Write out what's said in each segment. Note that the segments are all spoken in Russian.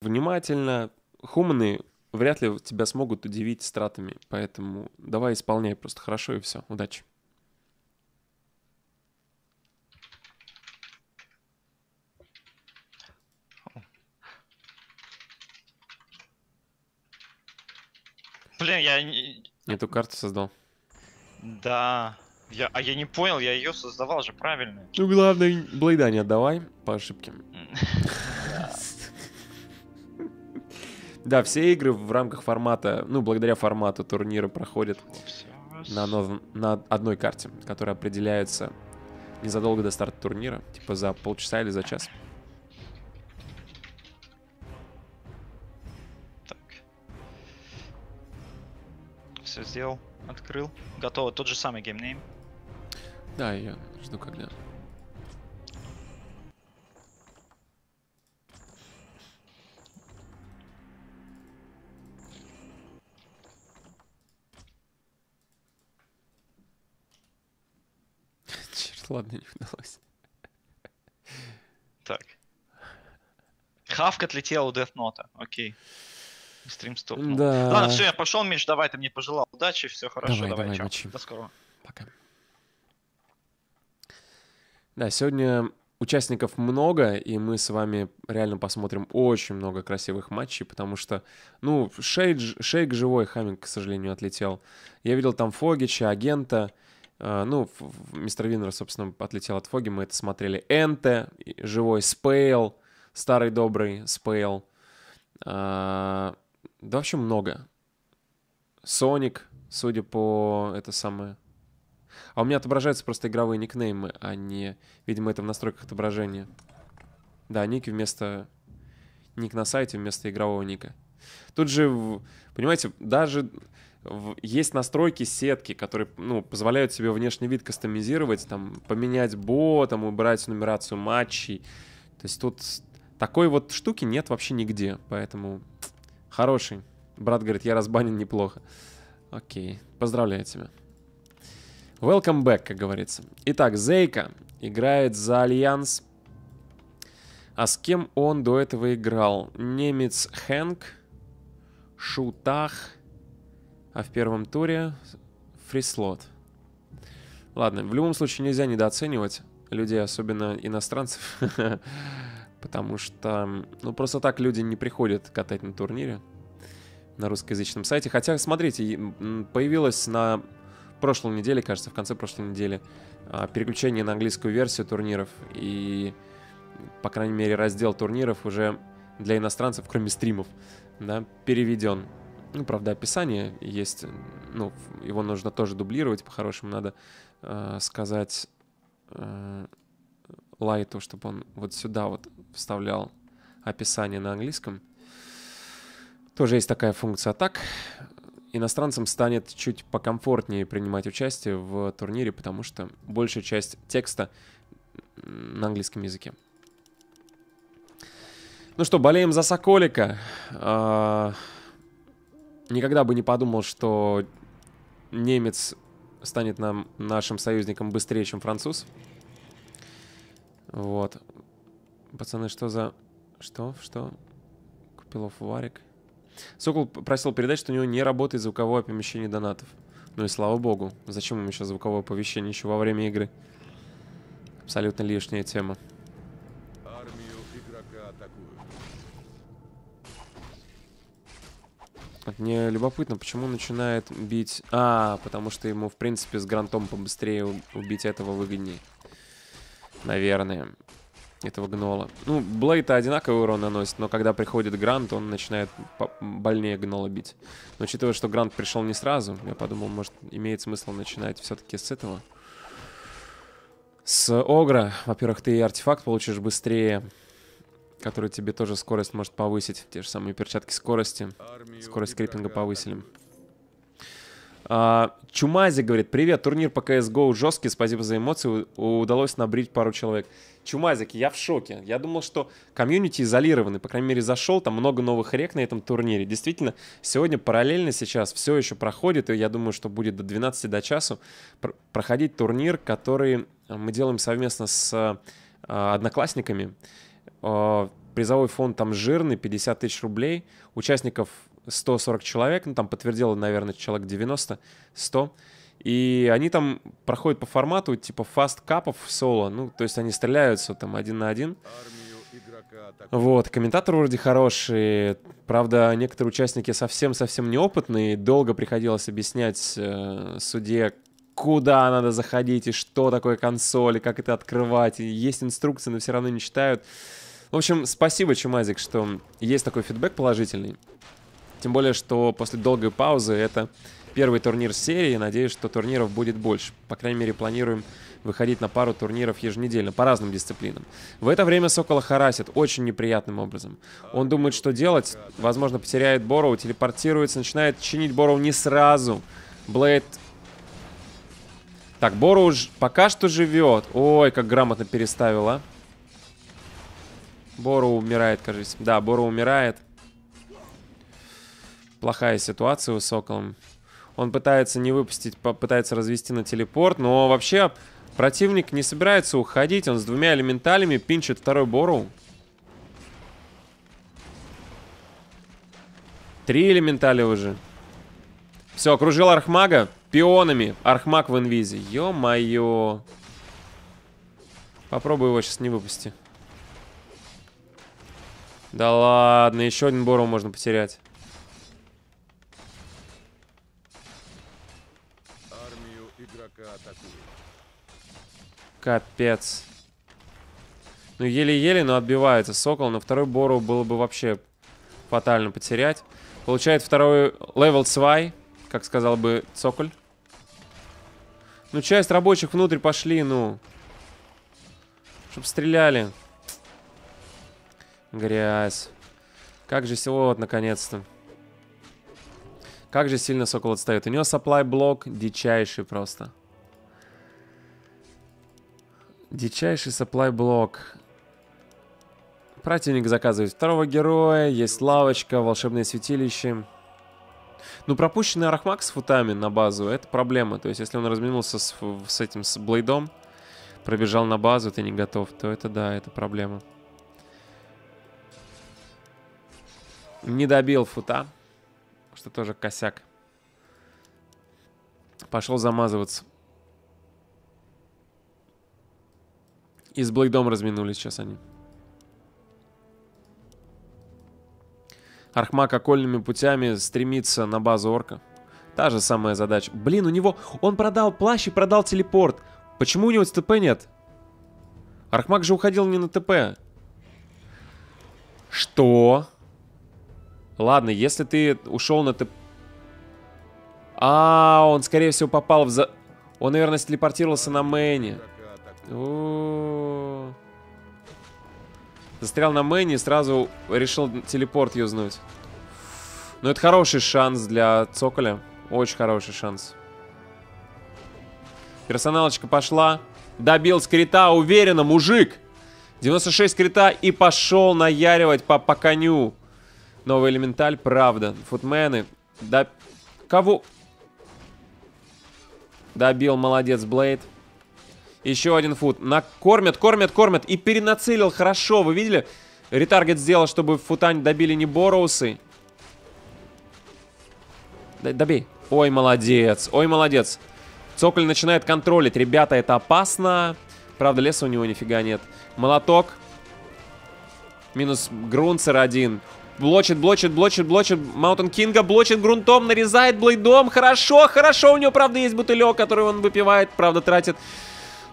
внимательно. Хуманы вряд ли тебя смогут удивить стратами, поэтому давай исполняй просто хорошо и все. Удачи. Блин, я... не- Эту карту создал. Да. Я... А я не понял, я ее создавал же правильно. Ну, главное, Блейда не отдавай по ошибке. Да, все игры в рамках формата, ну, благодаря формату турнира проходят на, нов- на одной карте, которая определяется незадолго до старта турнира, типа за полчаса или за час. Так. Все сделал, открыл. Готово. Тот же самый game name. Да, я жду когда. Черт, ладно, не удалось. Так. Хавк отлетел у Death Note. Окей. Стрим стопнул. Да. Ладно, все, я пошел, Миш, давай, ты мне пожелал удачи, все хорошо, Давай, давай, давай. До скорого. Пока. Да, сегодня участников много, и мы с вами реально посмотрим очень много красивых матчей, потому что, ну, Шейк, Шейк живой, Хамик, к сожалению, отлетел. Я видел там Фогича, Агента, ну, Ф- Ф- Мистер Виннер, собственно, отлетел от Фоги, мы это смотрели. Энте, живой, Спейл, старый добрый Спейл. А, да вообще много. Соник, судя по это самое... А у меня отображаются просто игровые никнеймы, а не... Видимо, это в настройках отображения. Да, ники вместо... Ник на сайте вместо игрового ника. Тут же, понимаете, даже есть настройки сетки, которые, ну, позволяют себе внешний вид кастомизировать, там, поменять ботом, убрать нумерацию матчей. То есть тут такой вот штуки нет вообще нигде, поэтому хороший. Брат говорит, я разбанен неплохо. Окей, поздравляю тебя. Welcome back, как говорится. Итак, Зейка играет за Альянс. А с кем он до этого играл? Немец Хэнк, Шутах, а в первом туре Фрислот. Ладно, в любом случае нельзя недооценивать людей, особенно иностранцев, потому что, ну, просто так люди не приходят катать на турнире на русскоязычном сайте. Хотя, смотрите, появилось на прошлой неделе, кажется, в конце прошлой недели, а, переключение на английскую версию турниров. И, по крайней мере, раздел турниров уже для иностранцев, кроме стримов, да, переведен. Ну, правда, описание есть, ну, его нужно тоже дублировать, по-хорошему надо э, сказать э, Лайту, чтобы он вот сюда вот вставлял описание на английском. Тоже есть такая функция. А так, иностранцам станет чуть покомфортнее принимать участие в турнире, потому что большая часть текста на английском языке. Ну что, болеем за Соколика. Никогда бы не подумал, что немец станет нам нашим союзником быстрее, чем француз. Вот. Пацаны, что за... Что? Что? Купилов Варик. Сокол просил передать, что у него не работает звуковое оповещение донатов. Ну и слава богу. Зачем ему сейчас звуковое оповещение еще во время игры? Абсолютно лишняя тема. Вот Мне любопытно, почему начинает бить... А, потому что ему, в принципе, с грантом побыстрее убить этого выгоднее. Наверное. Этого гнола. Ну, Блейд одинаковый урон наносит, но когда приходит Грант, он начинает больнее гнола бить. Но учитывая, что Грант пришел не сразу, я подумал, может, имеет смысл начинать все-таки с этого. С Огра, во-первых, ты и артефакт получишь быстрее, который тебе тоже скорость может повысить. Те же самые перчатки скорости. Скорость крипинга повысили. А, Чумази говорит, привет, турнир по CSGO жесткий, спасибо за эмоции, удалось набрить пару человек. Чумазик, я в шоке. Я думал, что комьюнити изолированы, по крайней мере, зашел, там много новых рек на этом турнире. Действительно, сегодня параллельно сейчас все еще проходит, и я думаю, что будет до 12 до часу пр- проходить турнир, который мы делаем совместно с а, одноклассниками. А, призовой фонд там жирный, 50 тысяч рублей. Участников 140 человек, ну там подтвердило, наверное, человек 90, 100. И они там проходят по формату типа фаст капов соло, ну, то есть они стреляются там один на один. Вот, комментаторы вроде хорошие. Правда, некоторые участники совсем-совсем неопытные. Долго приходилось объяснять э, судье, куда надо заходить и что такое консоль, и как это открывать. И есть инструкции, но все равно не читают. В общем, спасибо, Чумазик, что есть такой фидбэк положительный. Тем более, что после долгой паузы это первый турнир серии. Надеюсь, что турниров будет больше. По крайней мере, планируем выходить на пару турниров еженедельно по разным дисциплинам. В это время Сокола харасит очень неприятным образом. Он думает, что делать. Возможно, потеряет Бороу, телепортируется, начинает чинить Бороу не сразу. Блейд... Так, Бороу пока что живет. Ой, как грамотно переставил, Бороу умирает, кажется. Да, Бороу умирает. Плохая ситуация у Соколом. Он пытается не выпустить, пытается развести на телепорт, но вообще противник не собирается уходить. Он с двумя элементалями пинчит второй Бору. Три элементаля уже. Все, окружил Архмага пионами. Архмаг в инвизе. Ё-моё. Попробуй его сейчас не выпусти. Да ладно, еще один Бору можно потерять. Армию игрока. Капец. Ну, еле-еле, но отбивается Сокол. На второй Бору было бы вообще фатально потерять. Получает второй level свай, как сказал бы Цоколь. Ну, часть рабочих внутрь пошли, ну. Чтоб стреляли. Грязь. Как же всего, вот, наконец-то. Как же сильно Сокол отстает. У него supply block дичайший просто. Дичайший supply block. Противник заказывает второго героя, есть лавочка, волшебное святилище. Ну, пропущенный Арахмак с футами на базу, это проблема. То есть, если он разминулся с, с этим, с Блейдом, пробежал на базу, ты не готов, то это да, это проблема. Не добил фута, что тоже косяк. Пошел замазываться. И с Блейдом разминулись сейчас они. Архмак окольными путями стремится на базу орка. Та же самая задача. Блин, у него... Он продал плащ и продал телепорт. Почему у него ТП нет? Архмак же уходил не на ТП. Что? Ладно, если ты ушел на ТП... А, он, скорее всего, попал в за... Он, наверное, телепортировался на мэне. Застрял на мэне и сразу решил телепорт юзнуть. Но это хороший шанс для Цоколя. Очень хороший шанс. Персоналочка пошла. Добил скрита уверенно, мужик. 96 скрита и пошел наяривать по, по коню. Новый элементаль, правда. Футмены. Да... Кого? Добил, молодец, Блейд. Еще один фут. На... Кормят, кормят. И перенацелил хорошо. Вы видели? Ретаргет сделал, чтобы футань добили не Бороусы. Добей. Ой, молодец. Ой, молодец. Цоколь начинает контролить. Ребята, это опасно. Правда, леса у него нифига нет. Молоток. Минус Грунцер один. Блочит, блочит, блочит, блочит. Маунтин Кинга блочит грунтом, нарезает блейдом. Хорошо, хорошо. У него, правда, есть бутылек, который он выпивает. Правда, тратит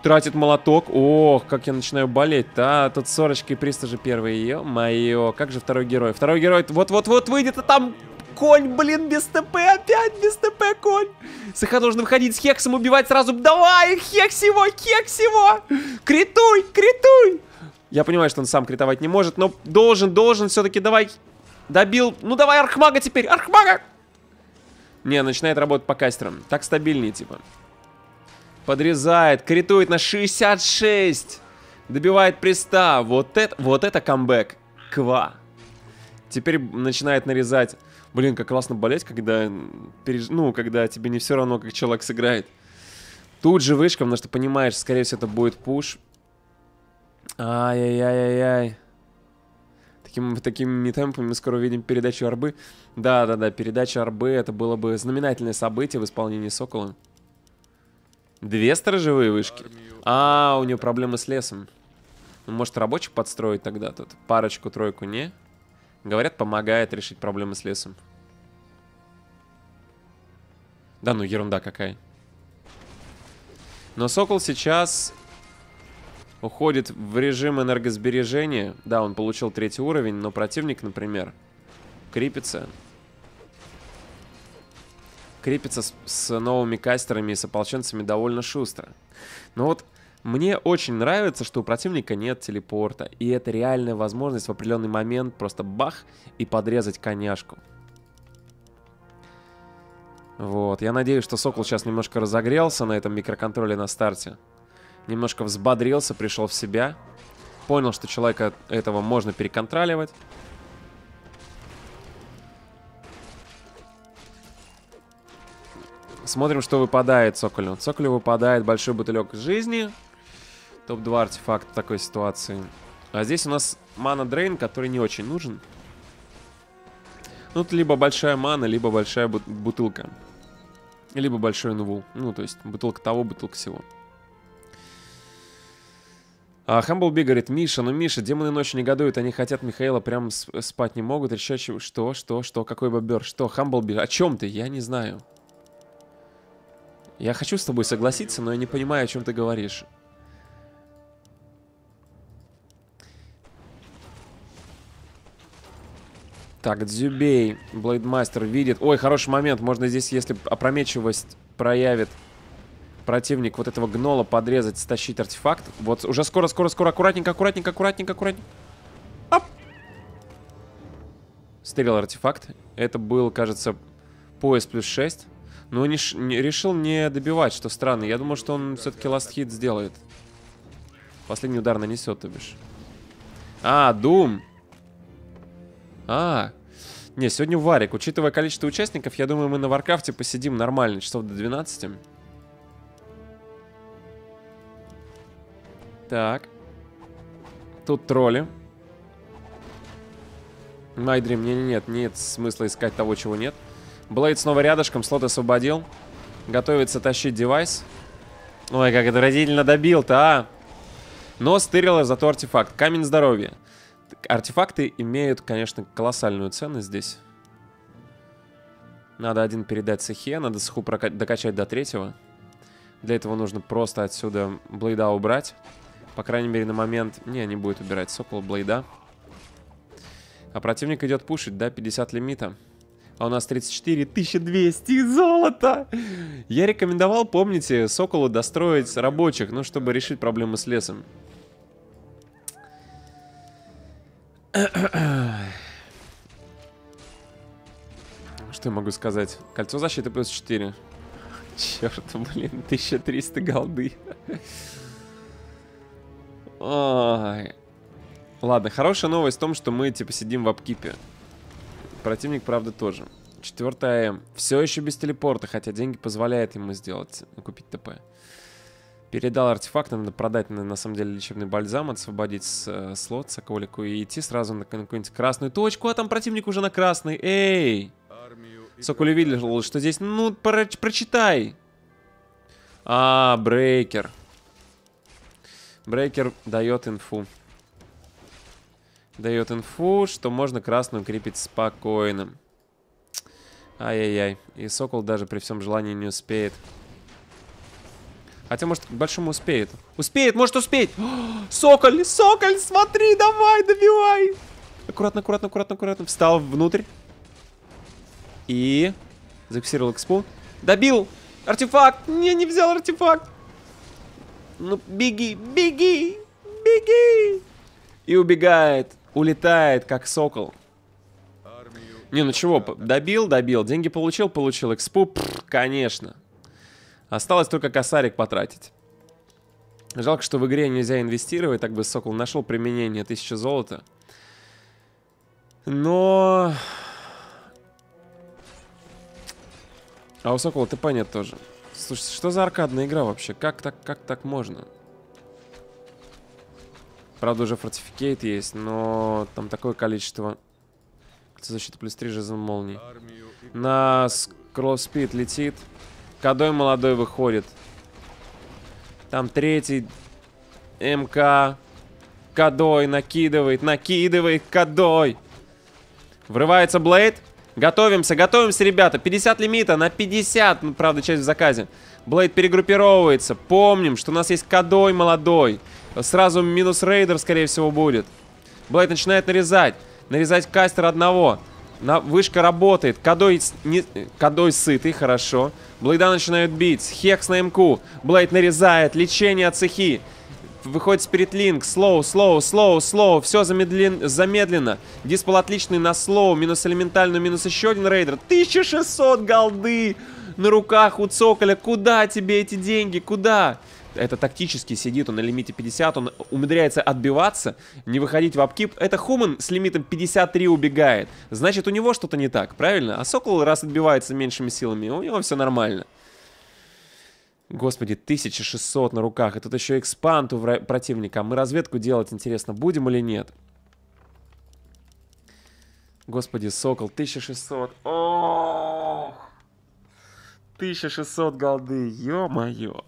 тратит молоток. Ох, как я начинаю болеть. Да, тут сорочка и приста же первый. Ё-моё, как же второй герой? Второй герой вот-вот-вот выйдет, а там конь, блин, без ТП, опять без ТП конь. Сыха должен выходить с Хексом, убивать сразу. Давай, Хекс его, Хекс его. Критуй, критуй. Я понимаю, что он сам критовать не может, но должен, должен все-таки, давай. Добил. Ну давай, Архмага теперь, Архмага. Не, начинает работать по кастерам. Так стабильнее, типа. Подрезает, критует на 66. Добивает приста. Вот это, вот это камбэк. Ква. Теперь начинает нарезать. Блин, как классно болеть, когда, переж- ну, когда тебе не все равно, как человек сыграет. Тут же вышка, потому что понимаешь, скорее всего, это будет пуш. Ай-яй-яй-яй-яй. Таким, такими темпами мы скоро увидим передачу арбы. Да-да-да, передача арбы это было бы знаменательное событие в исполнении Сокола. Две сторожевые вышки. А, у него проблемы с лесом. Ну, может, рабочих подстроить тогда тут? Парочку-тройку не? Говорят, помогает решить проблемы с лесом. Да ну, ерунда какая. Но Сокол сейчас уходит в режим энергосбережения. Да, он получил третий уровень, но противник, например, крепится. Крепится с, с новыми кастерами и с ополченцами довольно шустро. Но вот мне очень нравится, что у противника нет телепорта. И это реальная возможность в определенный момент просто бах и подрезать коняшку. Вот, я надеюсь, что Сокол сейчас немножко разогрелся на этом микроконтроле на старте. Немножко взбодрился, пришел в себя. Понял, что человека этого можно переконтроливать. Смотрим, что выпадает Соколю. Соколю выпадает большой бутылек жизни. Топ-2 артефакт в такой ситуации. А здесь у нас мана дрейн, который не очень нужен. Ну, Тут либо большая мана, либо большая бут- бутылка. Либо большой инвул. Ну, то есть бутылка того, бутылка всего. А Хамблби говорит, Миша, ну Миша, демоны ночью негодуют, они хотят Михаила прям спать не могут, решать, что, что, что, какой бобер, что, Хамблби, о чем ты, я не знаю. Я хочу с тобой согласиться, но я не понимаю, о чем ты говоришь. Так, Дзюбей, Блейдмастер видит. Ой, хороший момент. Можно здесь, если опрометчивость проявит противник вот этого гнола, подрезать, стащить артефакт. Вот уже скоро, скоро, скоро. Аккуратненько, аккуратненько, аккуратненько, аккуратненько. Оп! Стрел артефакт. Это был, кажется, пояс плюс 6. Но не, не- решил не добивать, что странно. Я думал, что он все-таки ласт хит сделает. Последний удар нанесет, то бишь. А, Дум. А, не, сегодня Варик. Учитывая количество участников, я думаю, мы на Варкрафте посидим нормально, часов до 12. Так. Тут тролли. Майдрим, не, не, нет, нет смысла искать того, чего нет. Блейд снова рядышком, слот освободил. Готовится тащить девайс. Ой, как отвратительно добил-то, а! Но стырила зато артефакт. Камень здоровья. Артефакты имеют, конечно, колоссальную ценность здесь. Надо один передать Сахе, надо Саху докачать до третьего. Для этого нужно просто отсюда Блейда убрать. По крайней мере, на момент... Не, не будет убирать Сокола Блейда. А противник идет пушить, да, 50 лимита. А у нас 34 1200 золота! Я рекомендовал, помните, Соколу достроить рабочих, ну, чтобы решить проблемы с лесом. Что я могу сказать? Кольцо защиты плюс 4. Черт, блин, 1300 голды. Ой. Ладно, хорошая новость в том, что мы, типа, сидим в апкипе. Противник, правда, тоже. Четвертая АМ. Все еще без телепорта, хотя деньги позволяют ему сделать, купить ТП. Передал артефакт, надо продать, на, на самом деле, лечебный бальзам, освободить э, слот Соколику и идти сразу на, какую-нибудь красную точку, а там противник уже на красной. Эй! Соколи видел, что здесь... Ну, про- прочитай. А, брейкер. Брейкер дает инфу. Дает инфу, что можно красную крепить спокойно. Ай-яй-яй. И Сокол даже при всем желании не успеет. Хотя, может, к большому успеет. Успеет, может успеть! О, Соколь, Соколь, смотри, давай, добивай! Аккуратно, аккуратно, аккуратно, аккуратно. Встал внутрь. И... Зафиксировал экспу. Добил! Артефакт! Не, не взял артефакт! Ну, беги, беги, беги! И убегает, улетает, как сокол. Не, ну чего, добил, добил, деньги получил, получил, экспу, пф, конечно. Осталось только косарик потратить. Жалко, что в игре нельзя инвестировать, так бы Сокол нашел применение 1000 золота. Но... А у Сокола ТП нет тоже. Слушай, что за аркадная игра вообще? Как так, как так можно? Правда, уже фортификейт есть, но там такое количество. Защита плюс 3 жизнь молний. Армию и На скролл спид летит. Кадой молодой выходит. Там третий МК. Кадой накидывает, накидывает Кадой. Врывается Блейд. Готовимся, готовимся, ребята. 50 лимита на 50. Ну, правда, часть в заказе. Блейд перегруппировывается. Помним, что у нас есть Кодой молодой. Сразу минус рейдер, скорее всего, будет. Блейд начинает нарезать. Нарезать кастер одного. На, вышка работает. Кодой, не, Кодой сытый, хорошо. Блейда начинают бить. Hex на МК. Блейд нарезает. Лечение от цехи. Выходит spirit link. Slow, slow, slow, slow. Все замедлен... замедленно. Диспол отличный на слоу. Минус элементальную, минус еще один рейдер. 1600 голды на руках у Цоколя. Куда тебе эти деньги? Куда? Это тактически сидит, он на лимите 50, он умудряется отбиваться, не выходить в апкип. Это Хуман с лимитом 53 убегает. Значит, у него что-то не так, правильно? А Сокол раз отбивается меньшими силами, у него все нормально. Господи, 1600 на руках. И тут еще экспант у противника. А мы разведку делать, интересно, будем или нет? Господи, Сокол, 1600. Ох! 1600 голды, ё-моё.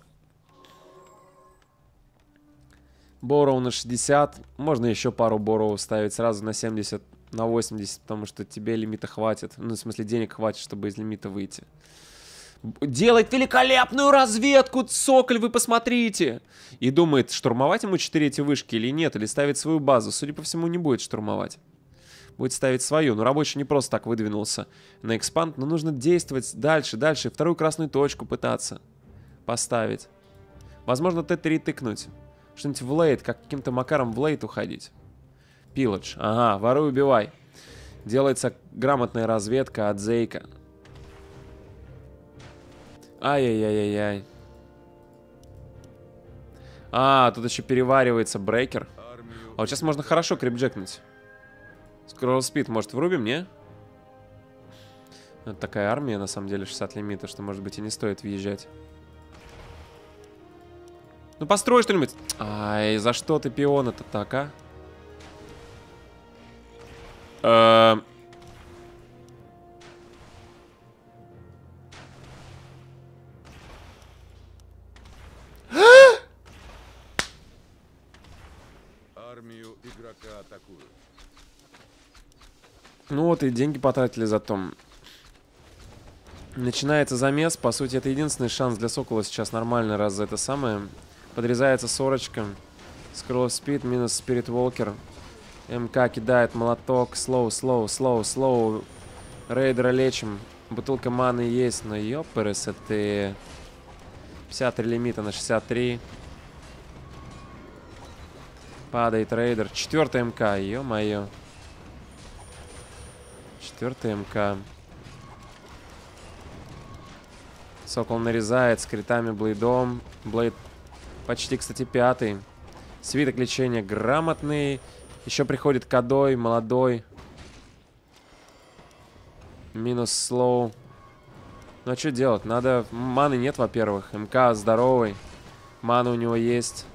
Бороу на 60. Можно еще пару Бороу ставить сразу на 70, на 80, потому что тебе лимита хватит. Ну, в смысле, денег хватит, чтобы из лимита выйти. Делает великолепную разведку, Соколь, вы посмотрите! И думает, штурмовать ему 4 эти вышки или нет, или ставить свою базу. Судя по всему, не будет штурмовать. Будет ставить свою. Но рабочий не просто так выдвинулся на экспанд, но нужно действовать дальше, дальше. Вторую красную точку пытаться поставить. Возможно, Т3 тыкнуть. Что-нибудь в лейт, как каким-то макаром в лейт уходить. Пилотж. Ага, воруй, убивай. Делается грамотная разведка от Зейка. Ай-яй-яй-яй-яй. А, тут еще переваривается брейкер. А вот сейчас можно хорошо крипджекнуть. Скролл спид, может, врубим, не? Это такая армия, на самом деле, 60 лимита, что, может быть, и не стоит въезжать. Ну, построй что-нибудь. Ай, за что ты пион-то так, а? Эм. Ну вот и деньги потратили зато. Начинается замес. По сути, это единственный шанс для Сокола сейчас нормально, раз за это самое. Подрезается сорочка. Scroll speed минус spirit walker. МК кидает молоток. Slow, slow, slow, slow. Рейдера лечим. Бутылка маны есть, но ёпрс, это... 53 лимита на 63. Падает рейдер. Четвертый МК, ё-моё. Четвертый МК. Сокол нарезает с критами блейдом. Блейд почти, кстати, пятый. Свиток лечения грамотный. Еще приходит Кадой, молодой. Минус слоу. Ну а что делать? Надо... Маны нет, во-первых. МК здоровый. Мана у него есть.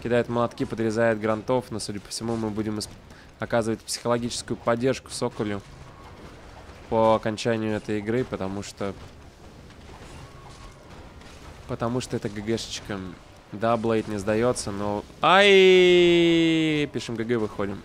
Кидает молотки, подрезает грантов. Но, судя по всему, мы будем оказывать психологическую поддержку Соколю по окончанию этой игры, потому что... Потому что это ГГшечка. Да, Блейд не сдается, но... Ай! Пишем ГГ, выходим.